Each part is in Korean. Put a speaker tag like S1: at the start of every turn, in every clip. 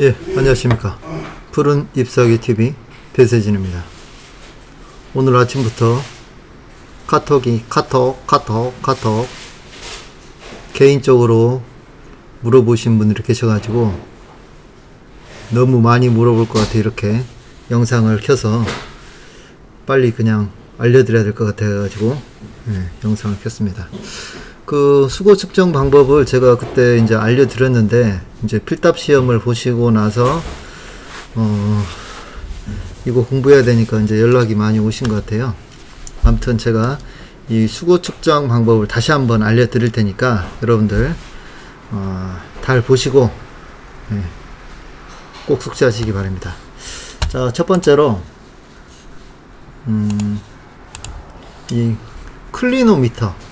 S1: 예, 안녕하십니까. 푸른 잎사귀 TV 배세진입니다. 오늘 아침부터 카톡이 카톡, 카톡, 카톡 개인적으로 물어보신 분들이 계셔가지고 너무 많이 물어볼 것 같아 이렇게 영상을 켜서 빨리 그냥 알려드려야 될 것 같아가지고 예, 영상을 켰습니다. 그 수고 측정 방법을 제가 그때 이제 알려드렸는데 이제 필답 시험을 보시고 나서 어 이거 공부해야 되니까 이제 연락이 많이 오신 것 같아요. 아무튼 제가 이 수고 측정 방법을 다시 한번 알려드릴 테니까 여러분들 어, 잘 보시고 예, 꼭 숙지하시기 바랍니다. 자, 첫 번째로 음, 이 클리노미터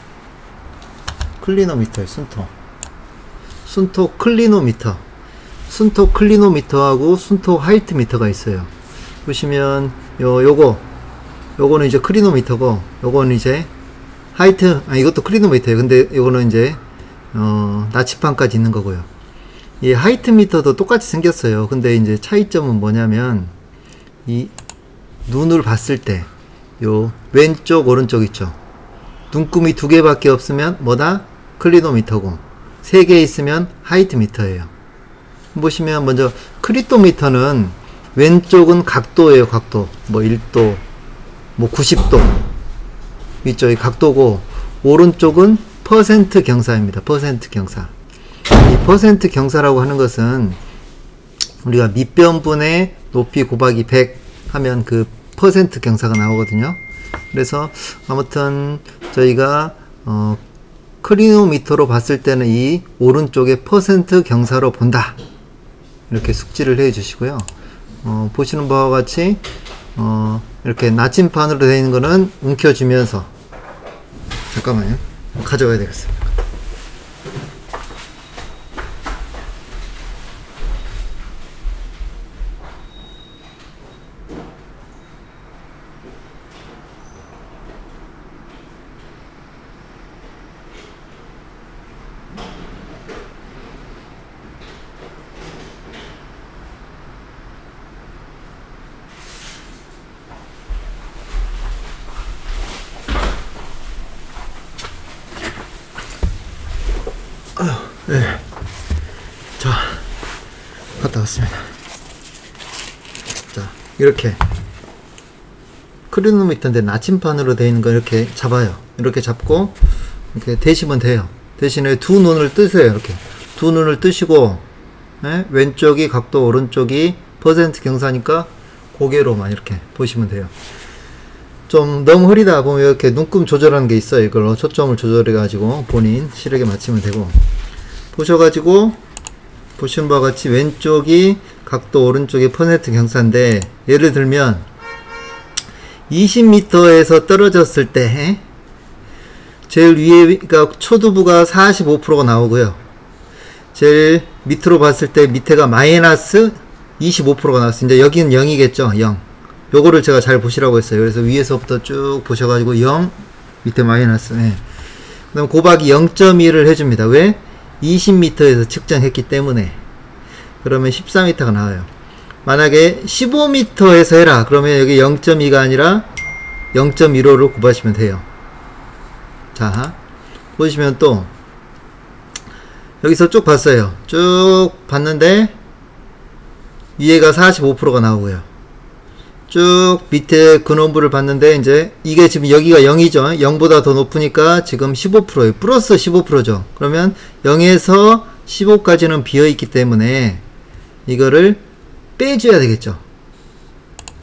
S1: 클리노미터의 순토. Suunto clinometer. Suunto clinometer하고 Suunto height meter가 있어요. 보시면 요 요거. 요거는 이제 clinometer고 요거는 이제 height 아 이것도 clinometer예요. 근데 요거는 이제 어 나침판까지 있는 거고요. 이 height meter도 똑같이 생겼어요. 근데 이제 차이점은 뭐냐면 이 눈을 봤을 때 요 왼쪽 오른쪽 있죠? 눈금이 두 개밖에 없으면 뭐다 clinometer고 세개 있으면 height meter예요. 보시면 먼저 clinometer는 왼쪽은 각도예요 각도. 뭐 1도 뭐 90도. 있죠 이 각도고 오른쪽은 퍼센트 경사입니다. 퍼센트 경사. 이 퍼센트 경사라고 하는 것은 우리가 밑변분의 높이 곱하기 100 하면 그 퍼센트 경사가 나오거든요. 그래서 아무튼 저희가 어 크리노미터로 봤을 때는 이 오른쪽에 퍼센트 경사로 본다. 이렇게 숙지를 해 주시고요. 어, 보시는 바와 같이 어, 이렇게 나침판으로 되어 있는 거는 움켜쥐면서 잠깐만요. 가져가야 되겠어요 네. 자, 갔다 왔습니다. 자, 이렇게 크리노미터인데 나침판으로 되어 있는 거 이렇게 잡아요. 이렇게 잡고 이렇게 대시면 돼요. 대신에 두 눈을 뜨세요. 이렇게 두 눈을 뜨시고 네? 왼쪽이 각도, 오른쪽이 퍼센트 경사니까 고개로만 이렇게 보시면 돼요. 좀 너무 흐리다 보면 이렇게 눈금 조절하는 게 있어요. 이걸로 초점을 조절해 가지고 본인 시력에 맞추면 되고 보셔가지고 보시는 바와 같이 왼쪽이 각도 오른쪽이 퍼센트 경사인데 예를 들면 20m에서 떨어졌을 때 제일 위에가 초두부가 45%가 나오고요. 제일 밑으로 봤을 때 밑에가 마이너스 25%가 나왔어요. 이제 여기는 0이겠죠 0 요거를 제가 잘 보시라고 했어요. 그래서 위에서부터 쭉 보셔가지고 0 밑에 마이너스 네. 그 다음 곱하기 0.1을 해줍니다. 왜? 20m에서 측정했기 때문에 그러면 14m가 나와요. 만약에 15m에서 해라 그러면 여기 0.2가 아니라 0.15를 곱하시면 돼요. 자 보시면 또 여기서 쭉 봤어요. 쭉 봤는데 위에가 45%가 나오고요. 쭉 밑에 근원부를 봤는데 이제 이게 지금 여기가 0이죠. 0보다 더 높으니까 지금 15%예요 플러스 15%죠. 그러면 0에서 15까지는 비어있기 때문에 이거를 빼줘야 되겠죠.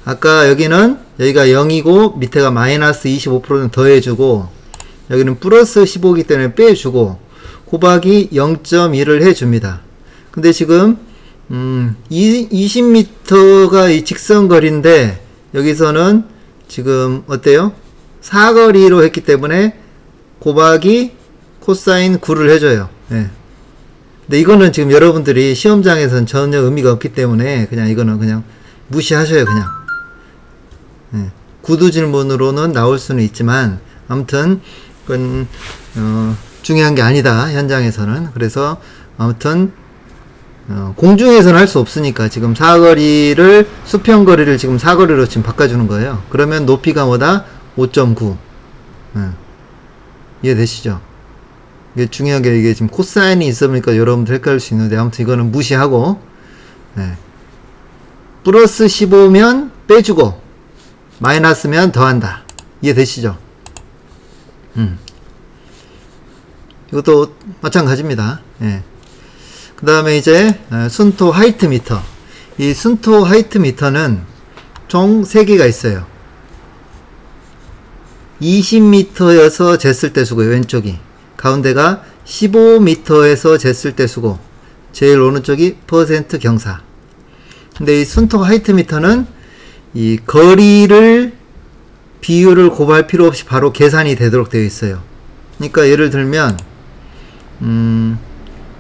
S1: 아까 여기는 여기가 0이고 밑에가 마이너스 25%는 더해주고 여기는 플러스 15이기 때문에 빼주고 곱하기 0.1을 해줍니다. 근데 지금 음, 20m가 이 직선 거리인데 여기서는 지금 어때요? 사거리로 했기 때문에 곱하기 코사인 9를 해줘요. 예. 근데 이거는 지금 여러분들이 시험장에서는 전혀 의미가 없기 때문에 그냥 이거는 그냥 무시하셔요. 그냥. 예. 구두 질문으로는 나올 수는 있지만 아무튼 그건 어, 중요한 게 아니다 현장에서는 그래서 아무튼 어, 공중에서는 할 수 없으니까 지금 사거리를 수평 거리를 지금 사거리로 지금 바꿔주는 거예요. 그러면 높이가 뭐다? 5.9. 어. 이해되시죠? 이게 중요하게 이게 지금 코사인이 있으니까 여러분들 헷갈릴 수 있는데 아무튼 이거는 무시하고 네. 플러스 15면 빼주고 마이너스면 더한다. 이해되시죠? 음. 이것도 마찬가지입니다. 예. 그 다음에 이제 어, Suunto height meter. 이 Suunto height meter는 총 3개가 있어요. 20m에서 쟀을 때 수고요 왼쪽이. 가운데가 15m에서 쟀을 때 수고. 제일 오른쪽이 퍼센트 경사. 근데 이 순토 하이트 미터는 이 거리를 비율을 고발 필요 없이 바로 계산이 되도록 되어 있어요. 그러니까 예를 들면 음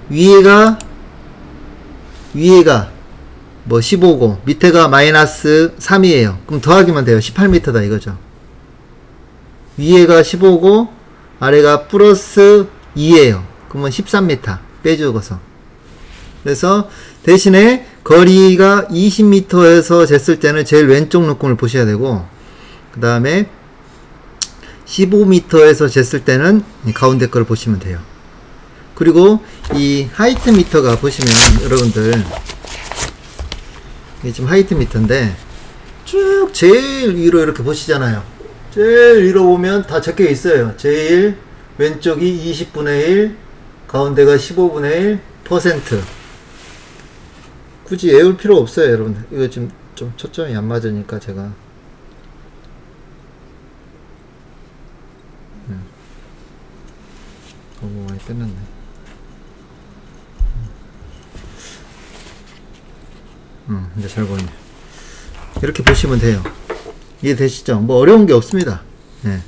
S1: 위에가 위에가 뭐 15고 밑에가 마이너스 3이에요. 그럼 더하기만 돼요. 18m다 이거죠. 위에가 15고 아래가 플러스 2에요. 그러면 13m 빼주고서 그래서 대신에 거리가 20m에서 쟀을 때는 제일 왼쪽 눈금을 보셔야 되고 그 다음에 15m에서 쟀을 때는 가운데 거를 보시면 돼요. 그리고 이 하이트 미터가 보시면 여러분들 이게 지금 하이트 미터인데 쭉 제일 위로 이렇게 보시잖아요. 제일 위로 보면 다 적혀 있어요. 제일 왼쪽이 20분의 1 가운데가 15분의 1 퍼센트. 굳이 외울 필요 없어요 여러분 이거 지금 좀 초점이 안 맞으니까 제가 음, 이제 잘 보이네. 이렇게 보시면 돼요. 이해되시죠? 뭐 어려운 게 없습니다. 네.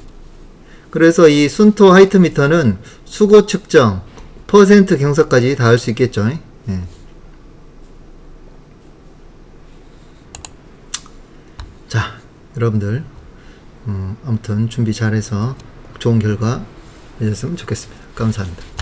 S1: 그래서 이 순토 하이트 미터는 수고 측정, 퍼센트 경사까지 다 할 수 있겠죠. 네. 자, 여러분들, 음, 아무튼 준비 잘해서 좋은 결과 되셨으면 좋겠습니다. 감사합니다.